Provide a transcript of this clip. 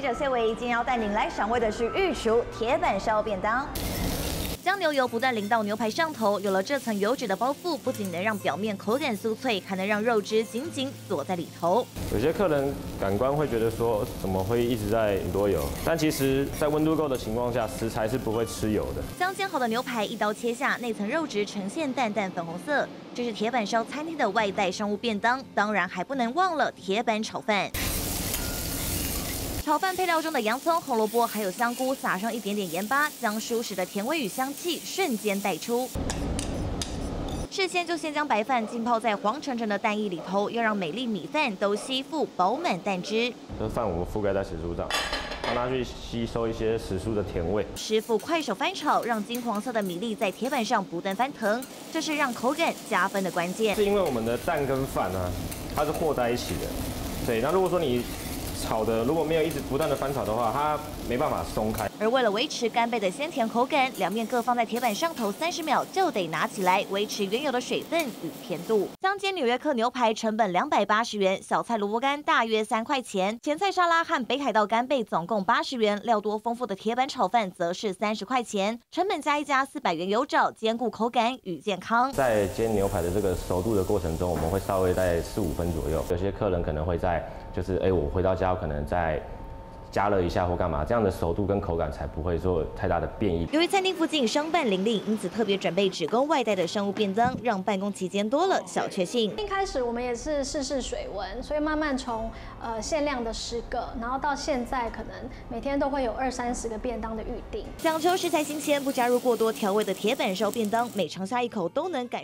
有谢伟，今天要带您来赏味的是御厨铁板烧便当。将牛油不断淋到牛排上头，有了这层油脂的包覆，不仅能让表面口感酥脆，还能让肉汁紧紧锁在里头。有些客人感官会觉得说，怎么会一直在多油？但其实，在温度够的情况下，食材是不会吃油的。将煎好的牛排一刀切下，内层肉质呈现淡淡粉红色，这是铁板烧餐厅的外带商务便当。当然，还不能忘了铁板炒饭。炒饭配料中的洋葱、红萝卜还有香菇，撒上一点点盐巴，将舒适的甜味与香气瞬间带出。事先就先将白饭浸泡在黄澄澄的蛋液里头，要让每粒米饭都吸附饱满蛋汁。这饭我们覆盖在食蔬上，让它去吸收一些食蔬的甜味。师傅快手翻炒，让金黄色的米粒在铁板上不断翻腾，这是让口感加分的关键。是因为我们的蛋跟饭呢，它是和在一起的。对，那如果说你炒的如果没有一直不断的翻炒的话，它没办法松开。而为了维持干贝的鲜甜口感，两面各放在铁板上头三十秒就得拿起来，维持原有的水分与甜度。香煎纽约客牛排成本两百八十元，小菜萝卜干大约三块钱，前菜沙拉和北海道干贝总共八十元，料多丰富的铁板炒饭则是三十块钱，成本加一加四百元有找，兼顾口感与健康。在煎牛排的这个熟度的过程中，我们会稍微在四五分左右，有些客人可能会在就是哎我回到家。可能在加热一下或干嘛，这样的熟度跟口感才不会做太大的变异。由于餐厅附近商办林立，因此特别准备只供外带的商务便当，让办公期间多了小确幸。一开始我们也是试试水温，所以慢慢从呃限量的十个，然后到现在可能每天都会有二三十个便当的预定。讲求食材新鲜，不加入过多调味的铁板烧便当，每尝下一口都能感。